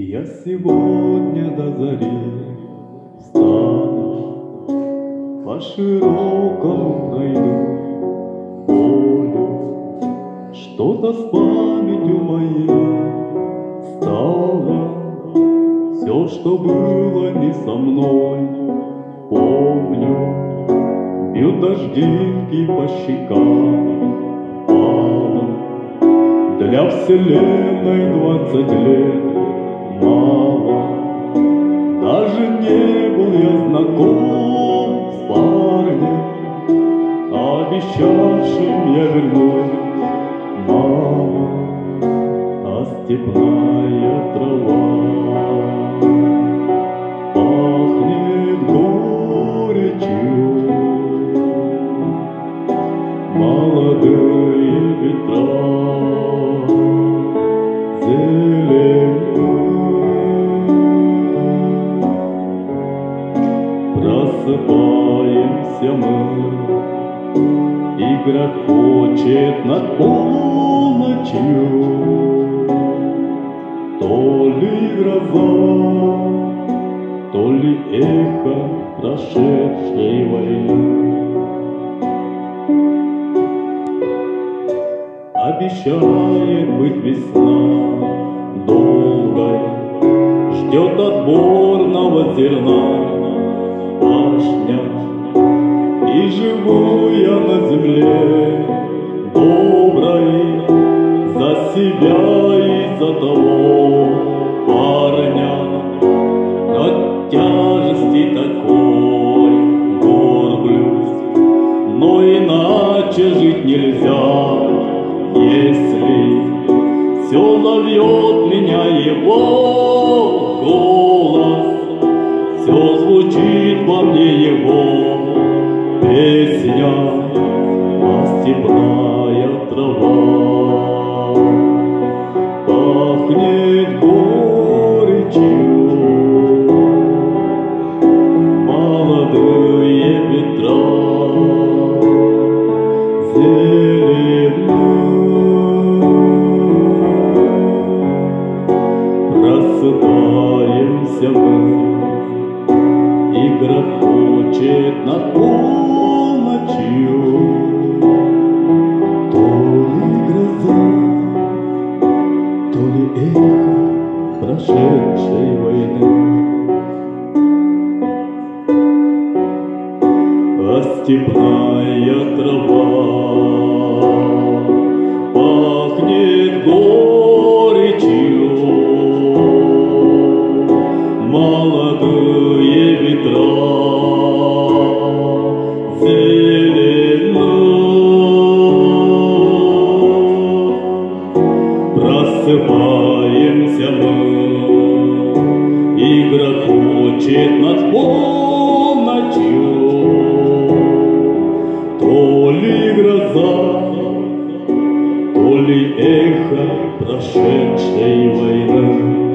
Я сегодня до зари встану, По широкому пройду полю. Что-то с памятью моей стало, Все, что было не со мной, помню. Бьют дождинки по щекам. Для вселенной двадцать лет не был я знаком с парнем, Обещавшим я вернуть маму, А степная Просыпаемся мы, И грохочет над полночью. То ли гроза, то ли эхо прошедшей войны. Обещает быть весна долгой, Ждет отборного зерна Живу я на земле доброй За себя и за того парня. От тяжести такой горблюсь, Но иначе жить нельзя, если все зовет меня его песня, а степная трава пахнет горечью. Молодые ветра Просыпаемся мы, И грохочет над полночью То ли гроза, прошедшей войны. А степная трава пахнет горечью. Молодые ветра зелено. И грохочет над полночью. То ли гроза, то ли эхо прошедшей войны.